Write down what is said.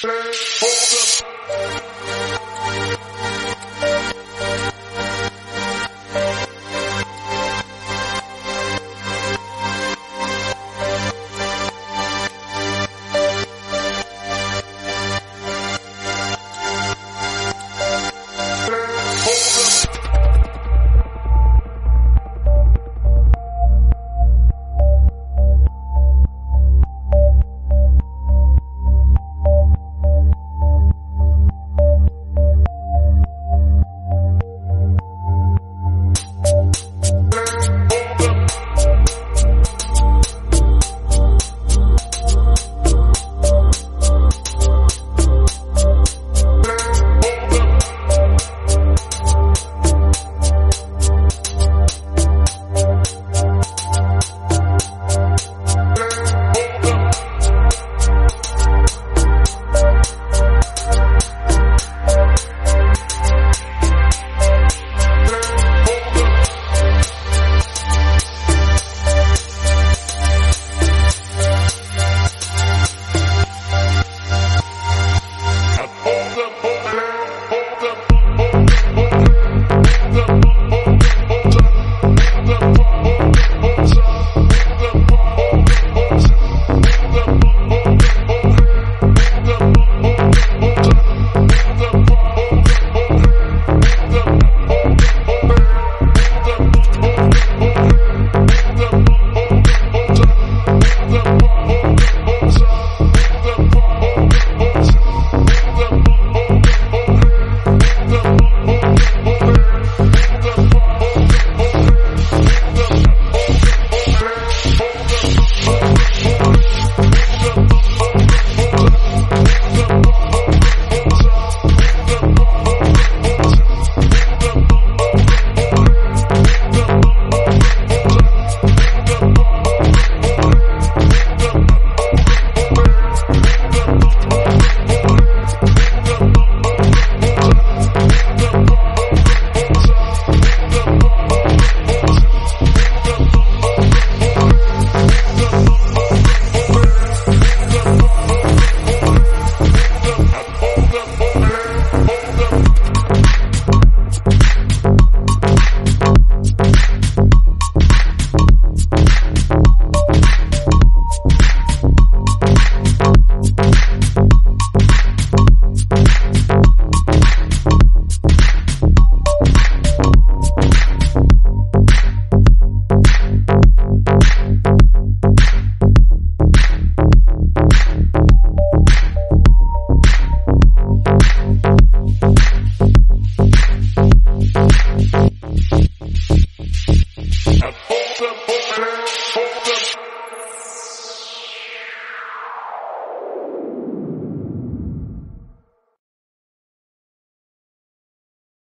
Four,